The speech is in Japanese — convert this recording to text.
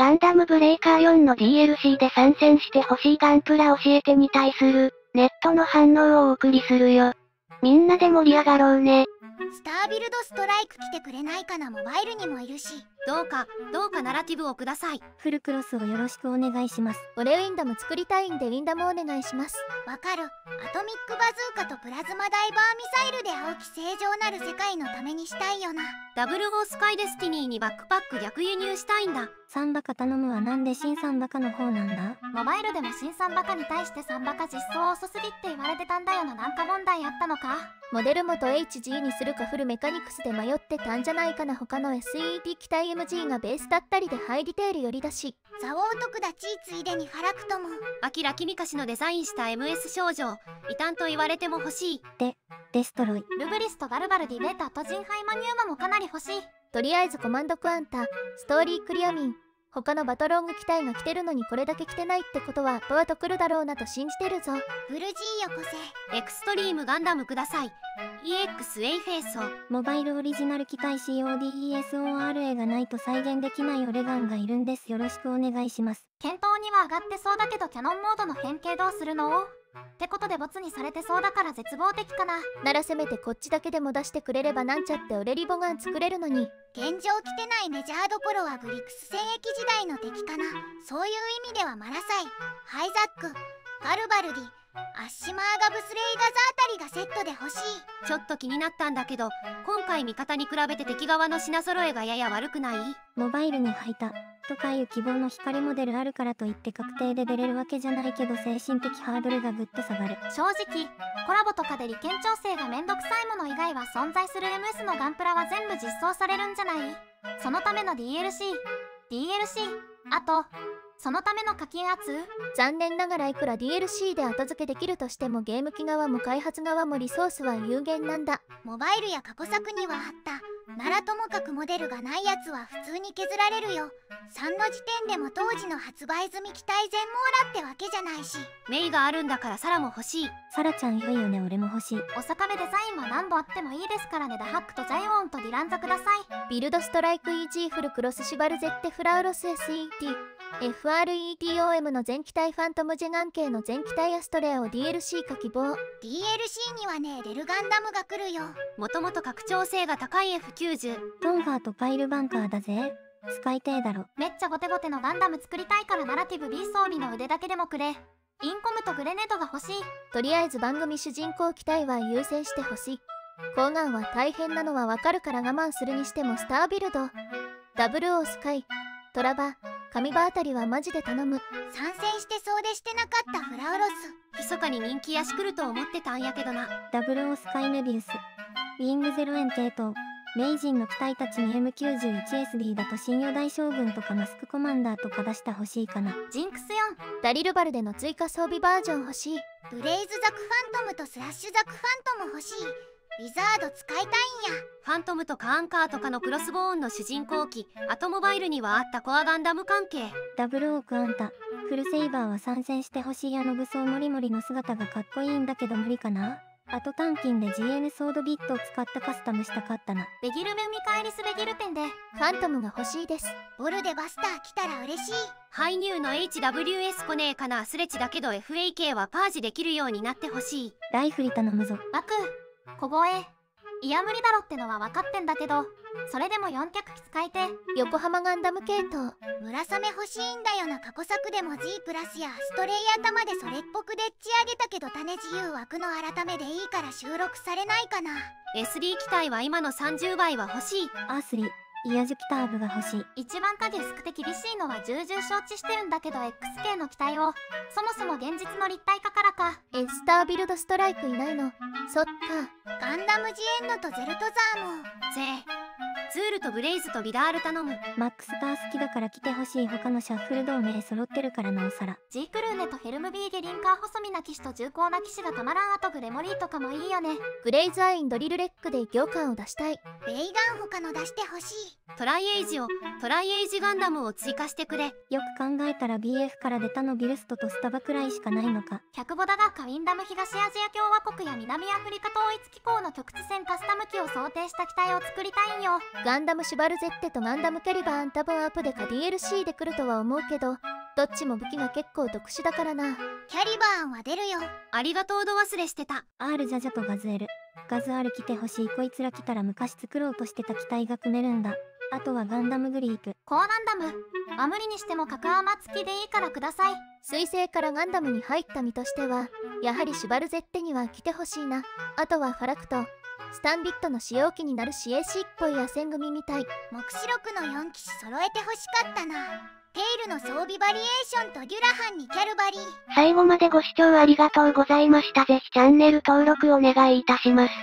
ガンダムブレイカー4の DLC で参戦してほしいガンプラ教えてに対する、ネットの反応をお送りするよ。みんなで盛り上がろうね。スタービルドストライク来てくれないかなモバイルにもいるし。どうかどうかナラティブをください。フルクロスをよろしくお願いします。俺ウィンダム作りたいんでウィンダムお願いします。わかる。アトミックバズーカとプラズマダイバーミサイルで青き正常なる世界のためにしたいよな。ダブルオースカイデスティニーにバックパック逆輸入したいんだ。サンバカ頼むはなんで新サンバカの方なんだ？モバイルでも新サンバカに対してサンバカ実装遅すぎって言われてたんだよな。なんか問題あったのか？モデル元 HG にするかフルメカニクスで迷ってたんじゃないかな他の SEED 機体 MG がベースだったりでハイディテール寄りだし。ザオートクダチーついでにファラクトも。明貴美加氏のデザインした MS 少女異端と言われても欲しい。でデストロイ。ルブリスとガルバルディベータとジンハイマニューマもかなり欲しい。とりあえずコマンドクアンタストーリークリアミン他のバトロング機体が来てるのにこれだけ来てないってことは後々来るだろうなと信じてるぞ。ブルジーよこせ。エクストリームガンダムください。EX エイフェイソモバイルオリジナル機体 CODESORA がないと再現できないオレガンがいるんです。よろしくお願いします。検討には上がってそうだけどキャノンモードの変形どうするの？ってことでボツにされてそうだから絶望的かな。ならせめてこっちだけでも出してくれればなんちゃって俺リボガン作れるのに。現状来てないメジャーどころはグリクス戦役時代の敵かな。そういう意味ではマラサイ。ハイザック。ガルバルディ。アッシマーガブスレイガザあたりがセットで欲しい。ちょっと気になったんだけど今回味方に比べて敵側の品揃えがやや悪くない？モバイルに履いたとかいう希望の光モデルあるからといって確定で出れるわけじゃないけど精神的ハードルがぐっと下がる。正直コラボとかで利権調整がめんどくさいもの以外は存在する MS のガンプラは全部実装されるんじゃない？そのための DLC DLC あとそのための課金圧？残念ながらいくら DLC で後付けできるとしてもゲーム機側も開発側もリソースは有限なんだ。モバイルや過去作にはあった。ならともかくモデルがないやつは普通に削られるよ。3の時点でも当時の発売済み機体全網羅ってわけじゃないし。メイがあるんだからサラも欲しい。サラちゃん良いよね俺も欲しい。刑部デザインは何度あってもいいですからね。ダハックとジャイオンとディランザください。ビルドストライク EG フルクロスシバルゼッテフラウロス SEED FREEDOM の全機体ファントムジェガン系の全機体アストレアを DLC 化希望。DLC にはねレルガンダムが来るよ。もともと拡張性が高い F90 トンファーとパイルバンカーだぜ。使いてえだろ。めっちゃゴテゴテのガンダム作りたいからナラティブ B 装備の腕だけでもくれ。インコムとグレネードが欲しい。とりあえず番組主人公機体は優先してほしい。抗がんは大変なのはわかるから我慢するにしてもスタービルド。ダブルオースカイ。トラバ神場あたりはマジで頼む。参戦してそうでしてなかったフラウロス。密かに人気やしくると思ってたんやけどな。ダブルオースカイメビウス。ウィング0円系統名人の機体たちに M91SD だと新四大将軍とかマスクコマンダーとか出してほしいかな。ジンクス4ダリルバルでの追加装備バージョン欲しい。ブレイズザクファントムとスラッシュザクファントム欲しいウィザード使いたいんや。ファントムとかアンカーとかのクロスボーンの主人公機アトモバイルにはあったコアガンダム関係。ダブルオークあんた。フルセイバーは参戦してほしいあの武装モリモリの姿がかっこいいんだけど無理かな？あと単金で GN ソードビットを使ったカスタムしたかったな。ベギルメミカエリスベギルペンで。ファントムが欲しいです。ボルデバスター来たら嬉しい。ハイニューの HWS コネーかな？スレッチだけど FAK はパージできるようになってほしい。ライフリ頼むぞ。バク小声いや無理だろってのは分かってんだけどそれでも4脚機使えて横浜ガンダム系統村雨欲しいんだよな過去作でも G プラスやストレイ頭でそれっぽくでっち上げたけど種自由枠の改めでいいから収録されないかな。SD 機体は今の30倍は欲しい。アースリーイヤジュピターブが欲しい。一番影薄くて厳しいのは重々承知してるんだけど XK の機体を。そもそも現実の立体化からか。エスタービルドストライクいないの。そっか。ガンダムジエンドとゼルトザーも。ぜツールとブレイズとビダール頼む。マックスター好きだから来てほしい他のシャッフル同盟揃ってるからなおさら。G クルーネとヘルムビーゲリンカー細身な騎士と重厚な騎士がたまらんあとグレモリーとかもいいよね。グレイズアインドリルレックで行間を出したい。レイガン他の出してほしい。トライエイジを。トライエイジガンダムを追加してくれ。よく考えたら BF から出たのビルストとスタバくらいしかないのか。100ボダがカウィンダム東アジア共和国や南アフリカ統一機構の局地戦カスタム機を想定した機体を作りたいんよガンダムシュバルゼッテとガンダムキャリバーン多分アップでか DLC で来るとは思うけどどっちも武器が結構特殊だからな。キャリバーンは出るよ。ありがとうど忘れしてた。R ジャジャとガズエル。ガズ R 来てほしいこいつら来たら昔作ろうとしてた機体が組めるんだ。あとはガンダムグリープコーガンダム。あ無理にしても角ア付きでいいからください。彗星からガンダムに入った身としてはやはりシュバルゼッテには来てほしいな。あとはファラクトスタンビットの使用機になる CAC っぽい野戦組みたい目視録の4機種揃えてほしかったなテイルの装備バリエーションとデュラハンにキャルバリー最後までご視聴ありがとうございました。ぜひチャンネル登録お願いいたします。